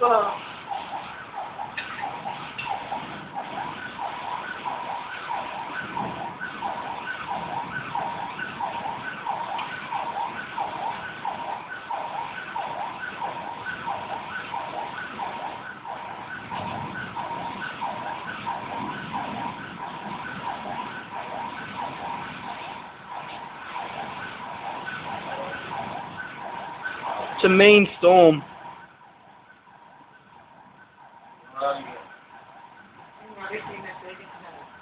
It's a main storm. Marami. Marami.